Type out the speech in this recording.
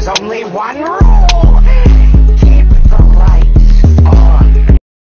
There's only one room.